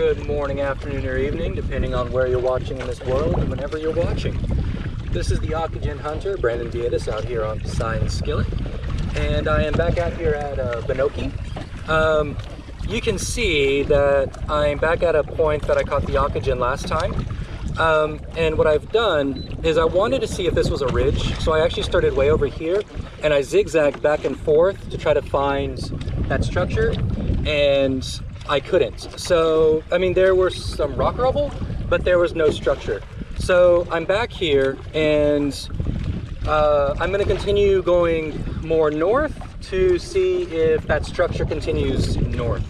good morning, afternoon, or evening, depending on where you're watching in this world and whenever you're watching. This is the Oxygen Hunter, Brandon Dietis, out here on Science Skillet. And I am back out here at uh, Benoki. Um, you can see that I'm back at a point that I caught the Oxygen last time. Um, and what I've done is I wanted to see if this was a ridge. So I actually started way over here and I zigzagged back and forth to try to find that structure. And I couldn't. So, I mean, there was some rock rubble, but there was no structure. So I'm back here and uh, I'm gonna continue going more north to see if that structure continues north.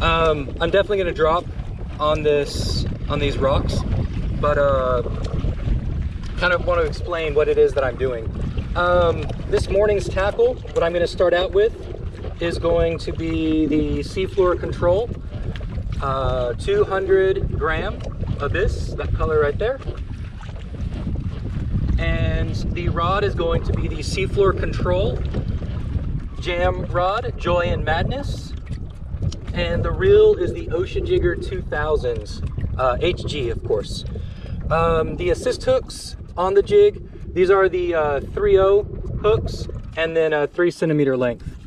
Um, I'm definitely gonna drop on this, on these rocks, but uh, kind of want to explain what it is that I'm doing. Um, this morning's tackle, what I'm gonna start out with is going to be the Seafloor Control uh, 200 gram Abyss, that color right there. And the rod is going to be the Seafloor Control Jam Rod, Joy and Madness. And the reel is the Ocea Jigger 2000s, uh, HG of course. Um, the assist hooks on the jig, these are the uh, 3.0 hooks and then a three centimeter length.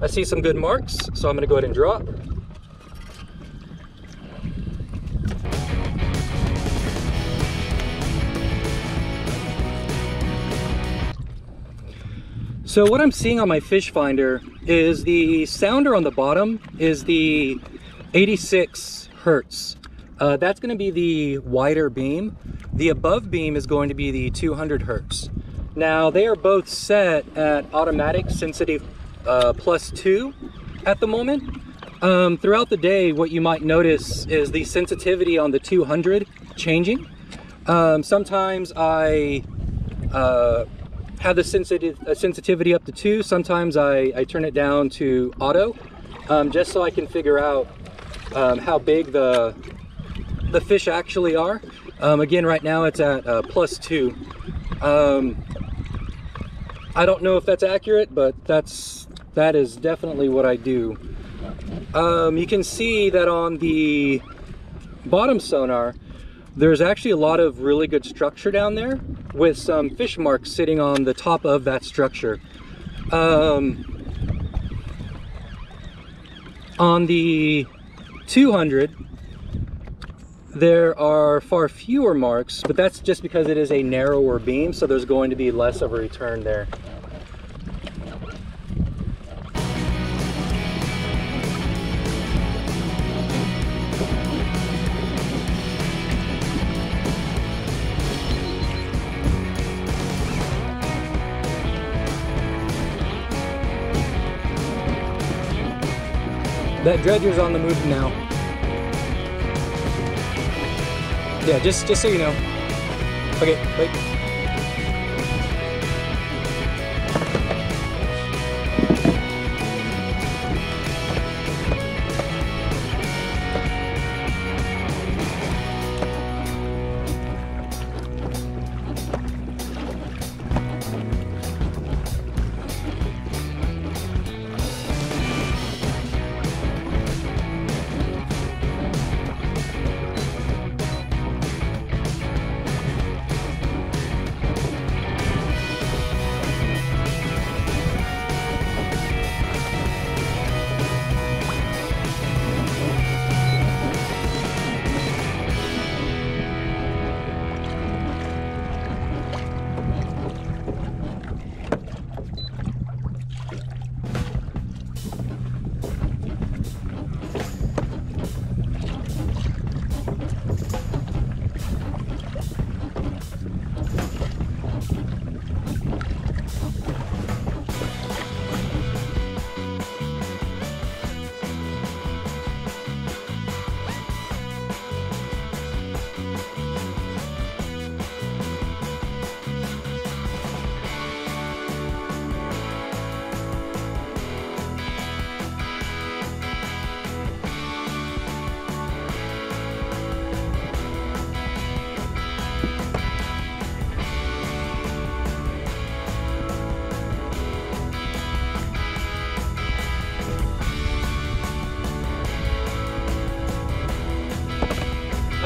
I see some good marks, so I'm gonna go ahead and drop. So what I'm seeing on my fish finder is the sounder on the bottom is the 86 Hertz. Uh, that's going to be the wider beam. The above beam is going to be the 200 Hertz. Now they are both set at automatic sensitive uh, plus two at the moment. Um, throughout the day, what you might notice is the sensitivity on the 200 changing. Um, sometimes I uh, have the sensitive, uh, sensitivity up to two. Sometimes I, I turn it down to auto, um, just so I can figure out um, how big the, the fish actually are. Um, again, right now it's at uh, plus two. Um, I don't know if that's accurate, but that's that is definitely what I do. Um, you can see that on the bottom sonar, there's actually a lot of really good structure down there with some fish marks sitting on the top of that structure. Um, on the 200, there are far fewer marks, but that's just because it is a narrower beam, so there's going to be less of a return there. Dredger's on the move now. Yeah, just just so you know. Okay, wait.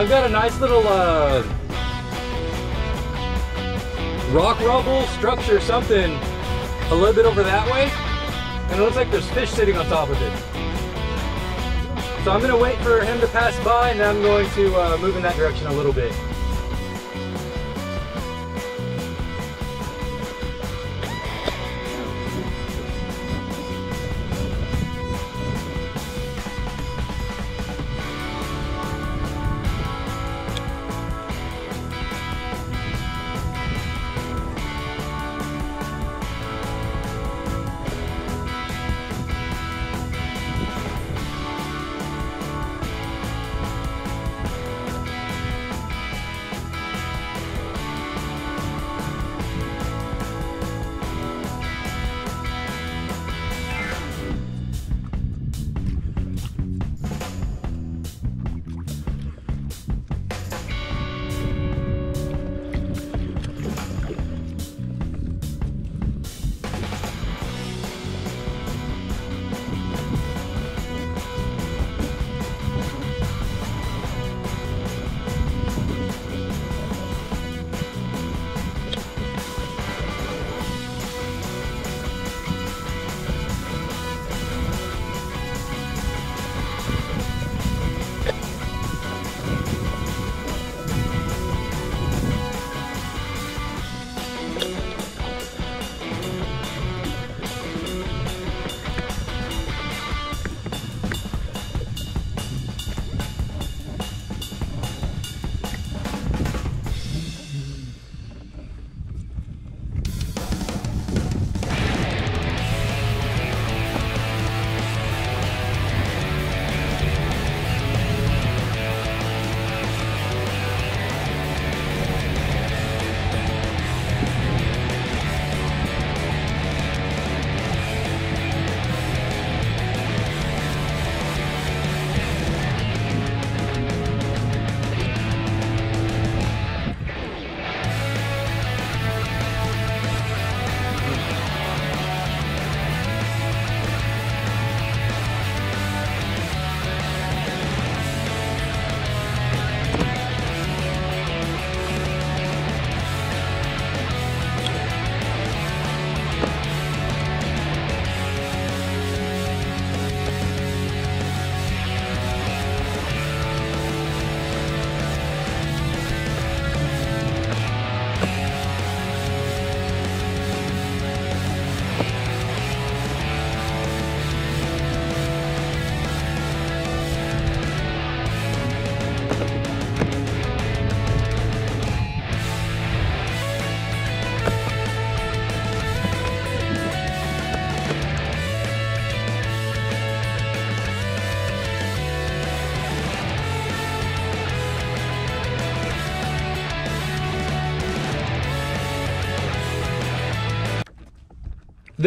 I've got a nice little uh, rock rubble structure, something a little bit over that way. And it looks like there's fish sitting on top of it. So I'm gonna wait for him to pass by and then I'm going to uh, move in that direction a little bit.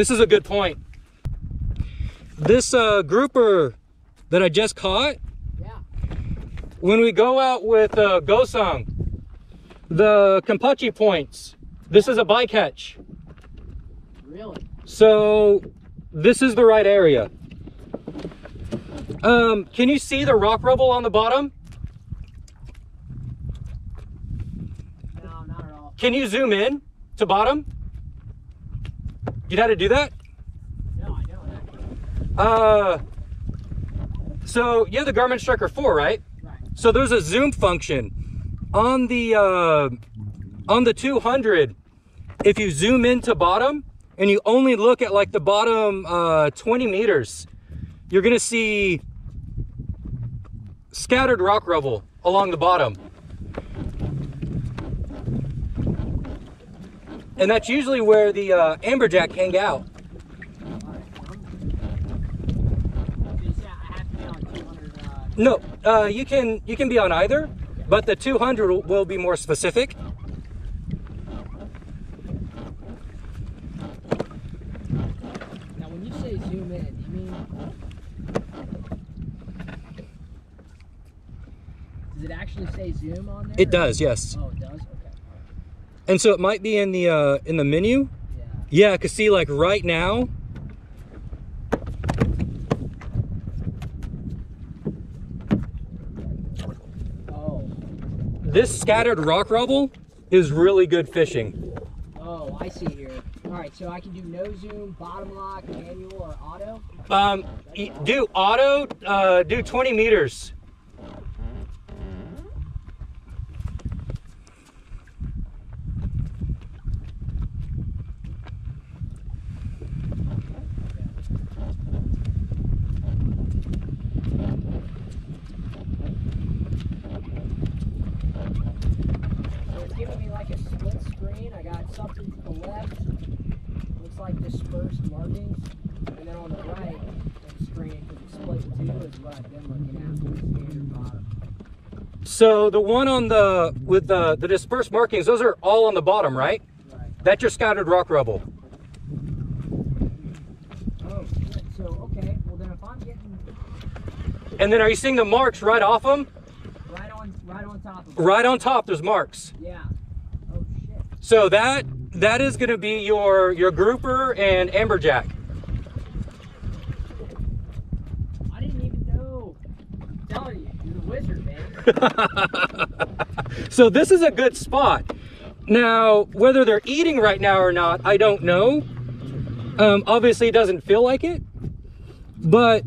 This is a good point. This uh, grouper that I just caught, Yeah. when we go out with uh, Gosang, the Kampachi points, this is a bycatch. Really? So this is the right area. Um, can you see the rock rubble on the bottom? No, not at all. Can you zoom in to bottom? You know how to do that? No, I don't actually. Uh, so you have the Garmin Striker 4, right? Right. So there's a zoom function on the uh, on the 200. If you zoom into bottom and you only look at like the bottom uh, 20 meters, you're gonna see scattered rock rubble along the bottom. And that's usually where the uh, amberjack hang out. Alright. So you say I have to be on 200. No, uh, you can you can be on either, but the 200 will- will be more specific. now, when you say zoom in, you mean. Does it actually say zoom on there? It does, yes. Oh, it does? And so it might be in the uh, in the menu. Yeah. Yeah, cause see, like right now, Oh. this scattered rock rubble is really good fishing. Oh, I see here. All right, so I can do no zoom, bottom lock, manual, or auto. Um, do auto, uh, do 20 meters. So it's giving me like a split screen. I got something to the left. Looks like dispersed markings. And then on the right of the screen, because it's split in two, is what I've been looking at with the standard bottom. So the one on the, with the, the dispersed markings, those are all on the bottom, right? Right. That's your scattered rock rubble. Oh. So, okay. Well, then if I'm getting And then are you seeing the marks right off them? right on right on top of it. Right on top, there's marks. Yeah. Oh, shit. So that, that is gonna be your, your grouper and amberjack. I didn't even know. I'm telling you, you're the wizard, man. so this is a good spot. Now, whether they're eating right now or not, I don't know. Um, obviously, it doesn't feel like it, but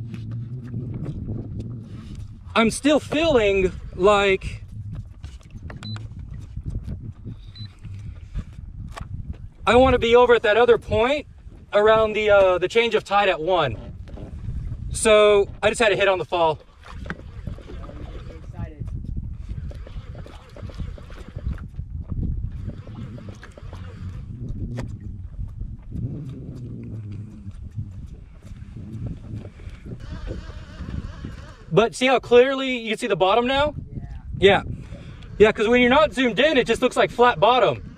I'm still feeling like I want to be over at that other point around the uh, the change of tide at one. So I just had to hit on the fall. I'm getting excited. But see how clearly you can see the bottom now? Yeah. Yeah. Yeah, because when you're not zoomed in, it just looks like flat bottom.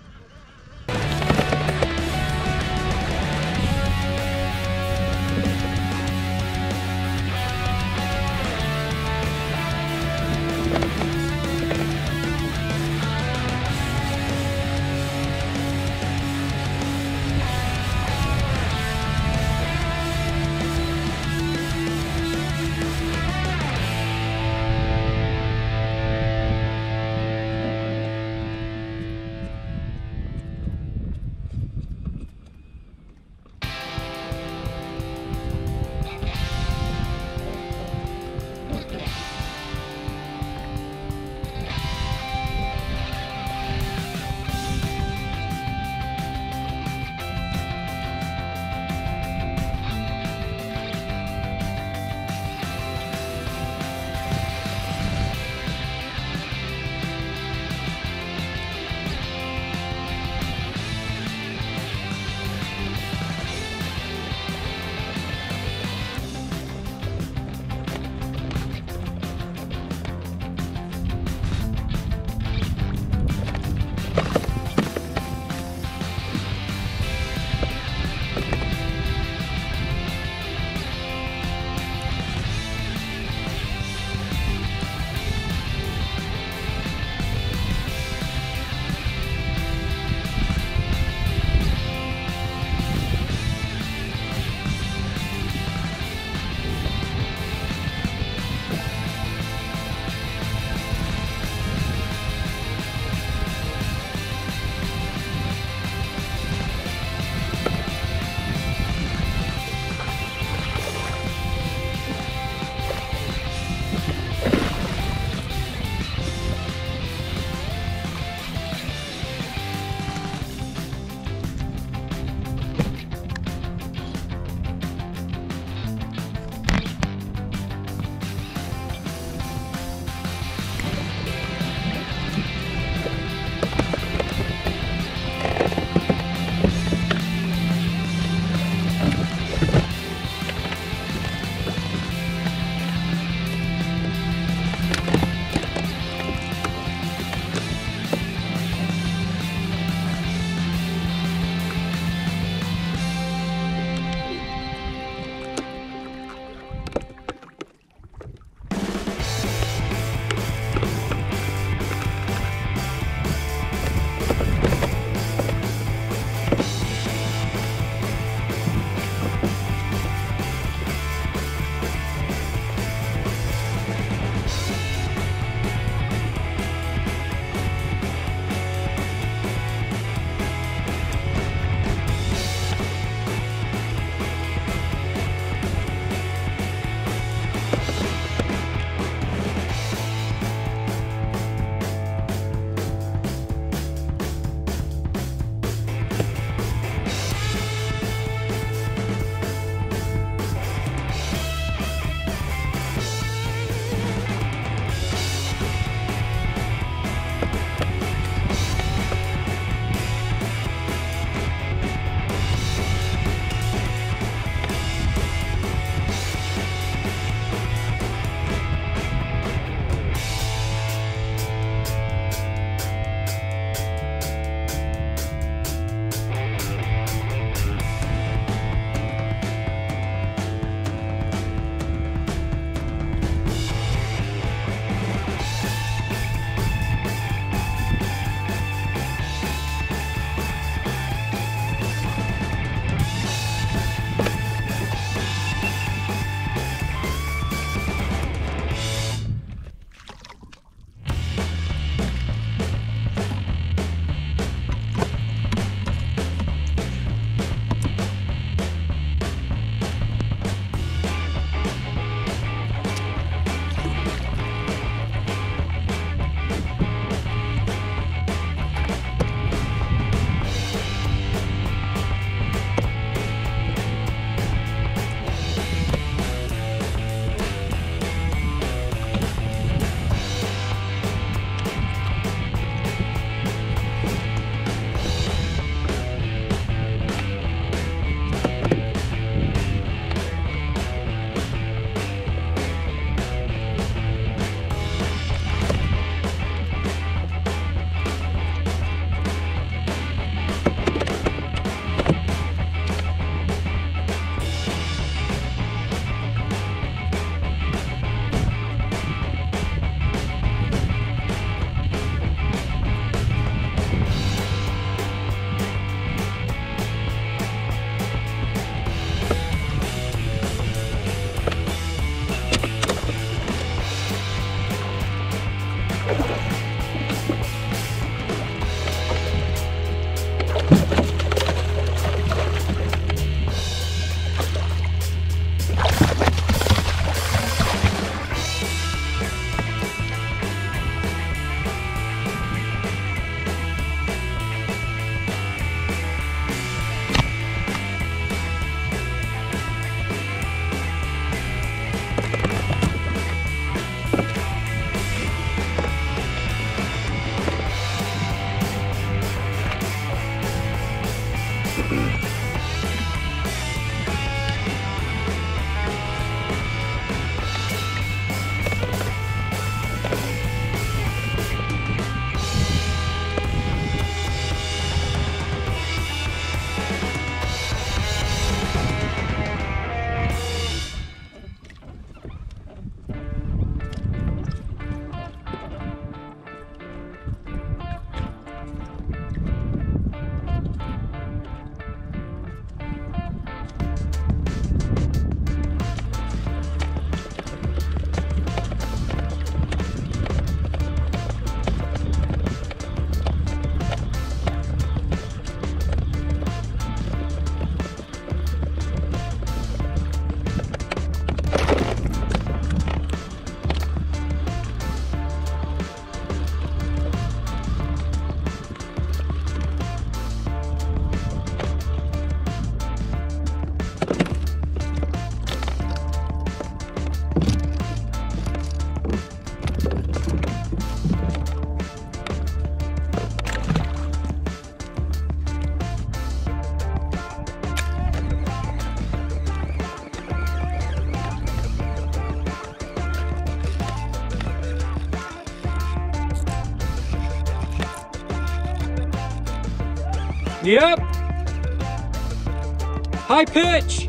High pitch.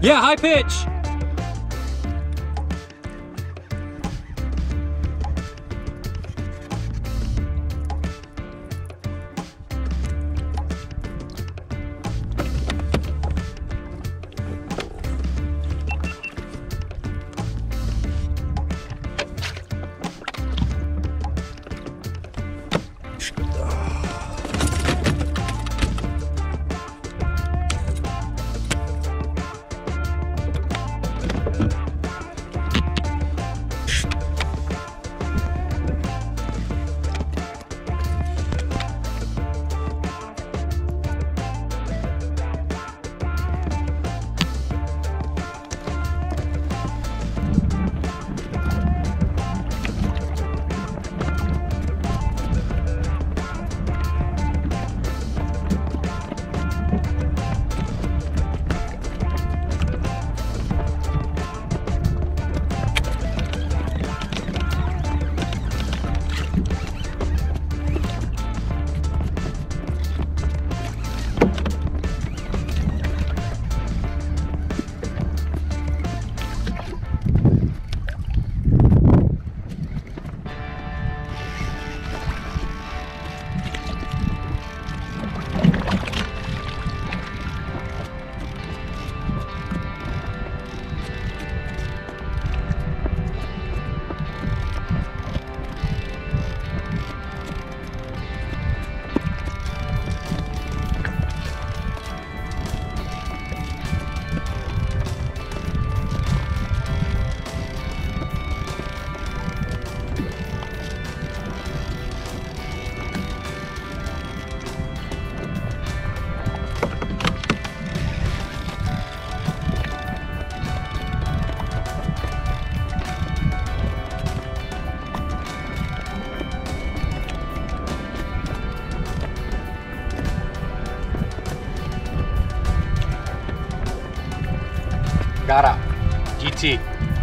Yeah, high pitch. GT. No!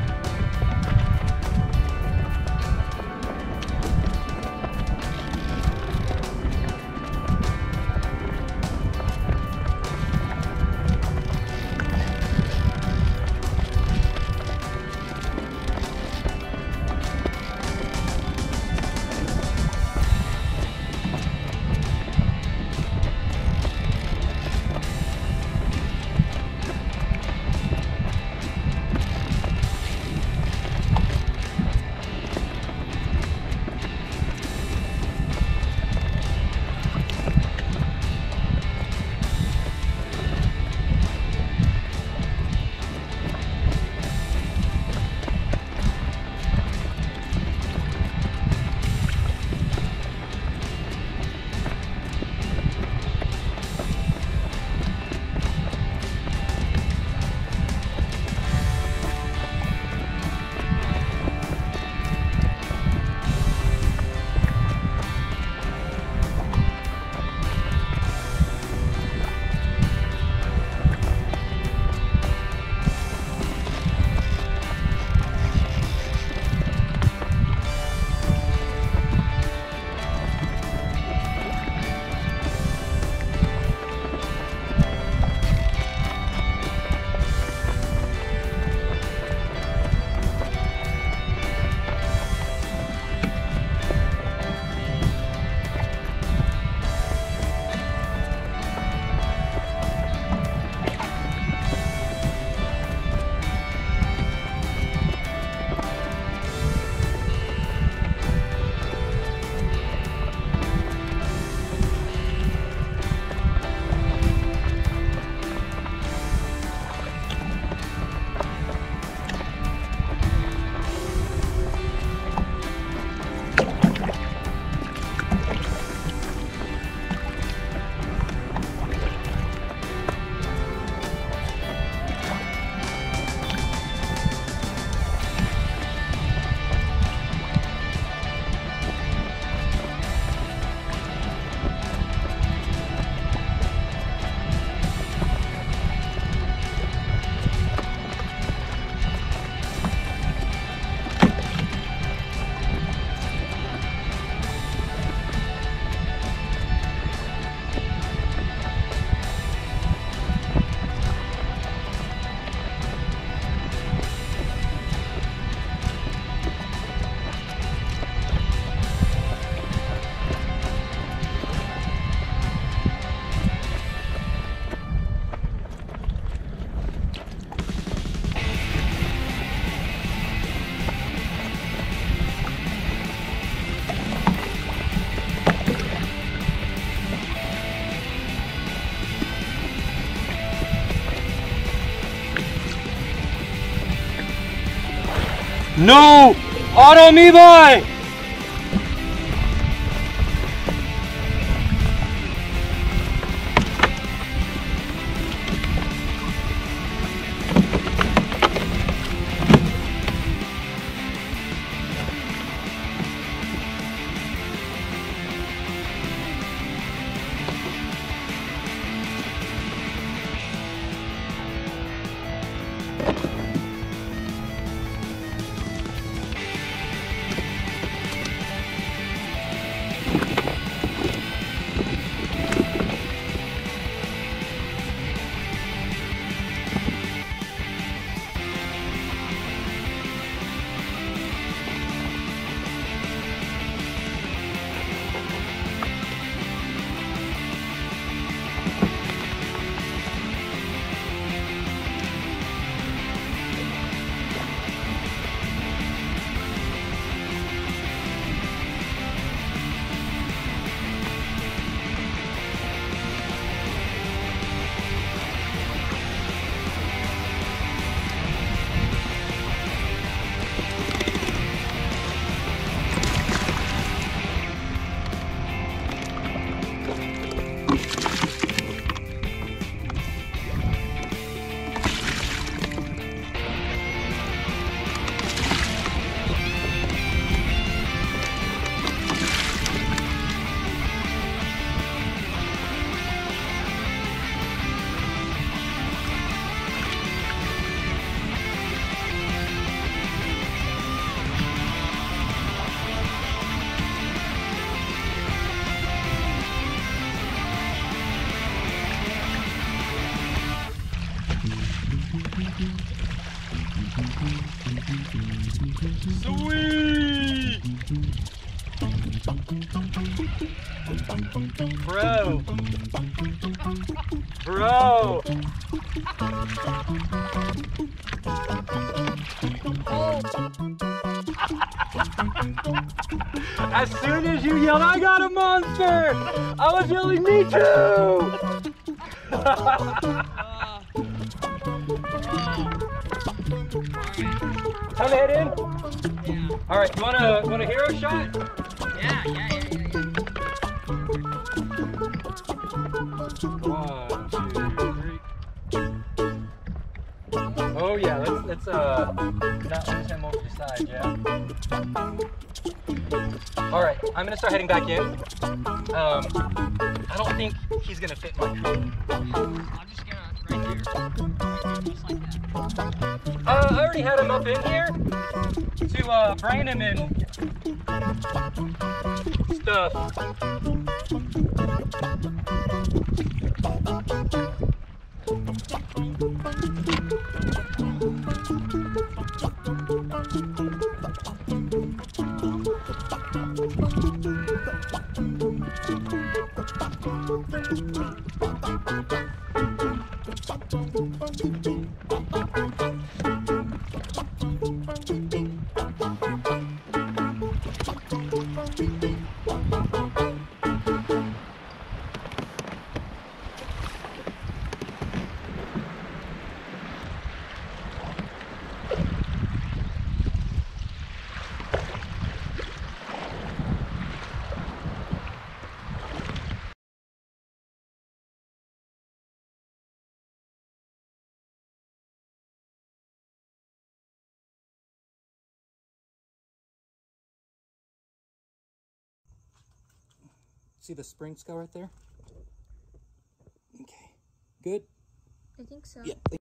No, auto me! Sweet! As soon as you yelled, I got a monster! I was yelling, me too! Time to head in? Yeah. All right, you want a, want a hero shot? Yeah, yeah, yeah, yeah, yeah. One, two, three. Oh yeah, let's let's uh not lose him over the side, yeah. All right, I'm gonna start heading back in. Um, I don't think he's gonna fit my coat. I'm just gonna right here. Just like that. Uh, I already had him up in here to uh brain him in stuff. Thank you. See the springs go right there? Okay. Good? I think so. Yeah.